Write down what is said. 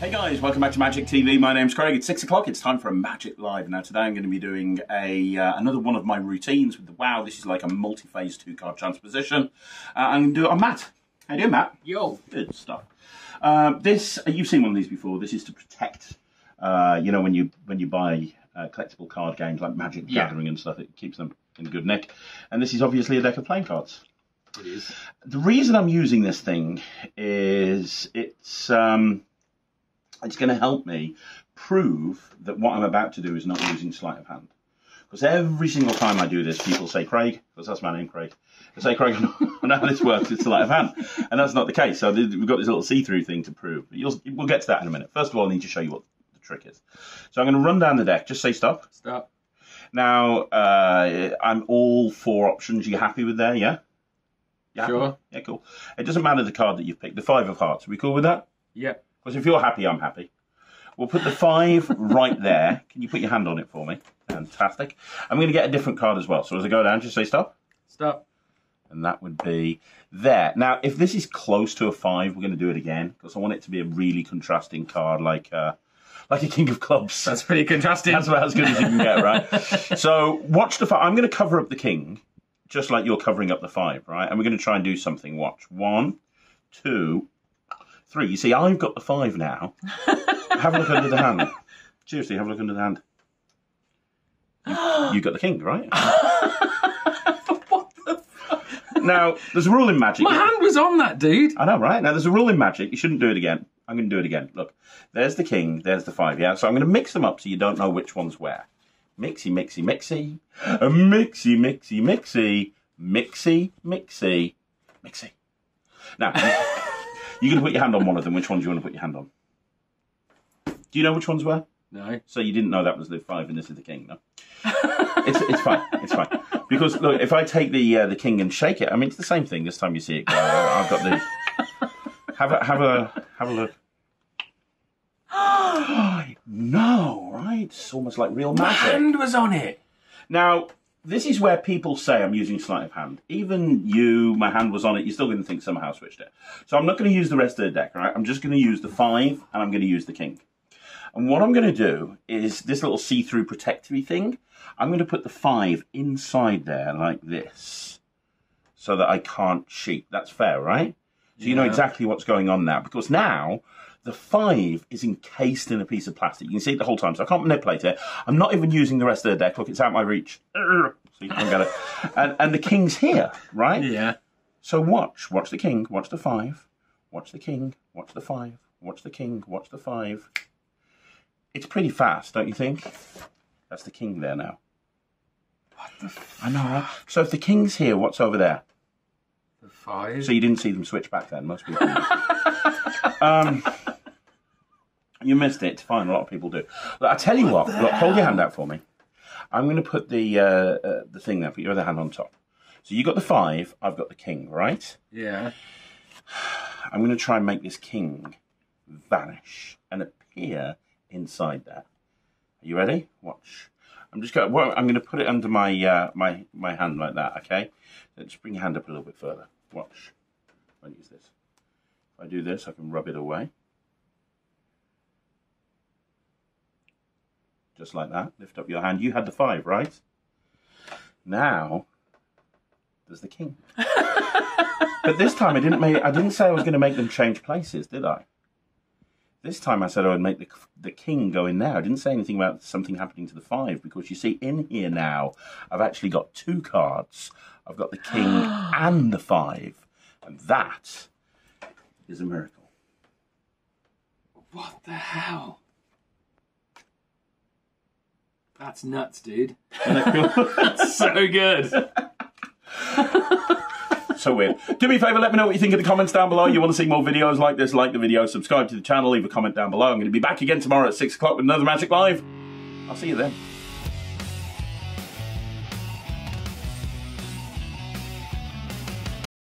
Hey guys, welcome back to Magic TV. My name's Craig. It's six o'clock. It's time for a Magic Live. Now today I'm going to be doing a uh, another one of my routines with the WoW. This is like a multi-phase two-card transposition. Uh, I'm going to do it on Matt. How you doing, Matt? Yo. Good stuff. Um, this you've seen one of these before. This is to protect. Uh, you know when you when you buy uh, collectible card games like Magic Yeah. Gathering and stuff, it keeps them in good nick. And this is obviously a deck of playing cards. It is. The reason I'm using this thing is it's um, it's going to help me prove that what I'm about to do is not using sleight of hand. Because every single time I do this, people say Craig, because that's my name, Craig. They say Craig, I know how this works. It's sleight of hand, and that's not the case. So we've got this little see-through thing to prove. You'll, we'll get to that in a minute. First of all, I need to show you what the trick is. So I'm going to run down the deck. Just say stop. Stop. Now uh, I'm all four options. You happy with there? Yeah. You happy? Sure. Yeah, cool. It doesn't matter the card that you've picked. The five of hearts. Are we cool with that? Yep. Because if you're happy, I'm happy. We'll put the five right there. Can you put your hand on it for me? Fantastic. I'm going to get a different card as well. So as I go down, just say stop. Stop. And that would be there. Now, if this is close to a five, we're going to do it again because I want it to be a really contrasting card, like uh, like a king of clubs. That's pretty contrasting. That's about as good as you can get, right? so watch the five. I'm going to cover up the king, just like you're covering up the five, right? And we're going to try and do something. Watch. One, two, three. You see, I've got the five now. have a look under the hand. Seriously, have a look under the hand. You, you got the king, right? what the fuck? Now, there's a rule in magic. My hand was on that, dude. I know, right? Now, there's a rule in magic. You shouldn't do it again. I'm going to do it again. Look, there's the king, there's the five, yeah? So I'm going to mix them up so you don't know which one's where. Mixy, mixy, mixy. A mixy, mixy, mixy. Mixy, mixy, mixy. Now, you're going to put your hand on one of them. Which one do you want to put your hand on? Do you know which one's were? No. So you didn't know that was the five and this is the king, no? it's, it's fine. It's fine. Because, look, if I take the uh, the king and shake it, I mean, it's the same thing this time you see it go. I've got the... Have a have a have a look. no, right? It's almost like real magic. My hand was on it. Now, this is where people say I'm using sleight of hand. Even you, my hand was on it. You're still going to think somehow I switched it. So I'm not going to use the rest of the deck. Right? I'm just going to use the five, and I'm going to use the king. And what I'm going to do is this little see-through protectory thing. I'm going to put the five inside there like this, so that I can't cheat. That's fair, right? So you know exactly what's going on now. Because now the five is encased in a piece of plastic. You can see it the whole time, so I can't manipulate it. I'm not even using the rest of the deck. Look, it's out of my reach. So you can't get it. And, and the king's here, right? Yeah. So watch. Watch the king. Watch the five. Watch the king. Watch the five. Watch the king. Watch the five. It's pretty fast, don't you think? That's the king there now. What the f- I know, right? So if the king's here, what's over there? the five? So you didn't see them switch back then, most people. um, you missed it. Fine. A lot of people do. Look, I tell you what. Look, hold your hand out for me. I'm going to put the uh, uh, the thing there. Put your other hand on top. So you got the five. I've got the king. Right. yeah. I'm going to try and make this king vanish and appear inside there. Are you ready? Watch. I'm just going. Well, I'm going to put it under my uh, my my hand like that. Okay. Let's bring your hand up a little bit further. Watch. I'll use this. If I do this, I can rub it away. Just like that. Lift up your hand. You had the five, right? Now, there's the king. But this time I didn't make. I didn't say I was going to make them change places, did I? This time I said I would make the the king go in there. I didn't say anything about something happening to the five because you see in here now I've actually got two cards. I've got the king and the five, and that is a miracle. What the hell? That's nuts, dude. Isn't? That's so good. so weird. Do me a favour, let me know what you think in the comments down below. You want to see more videos like this, like the video, subscribe to the channel, leave a comment down below. I'm going to be back again tomorrow at 6 o'clock with another Magic Live. I'll see you then.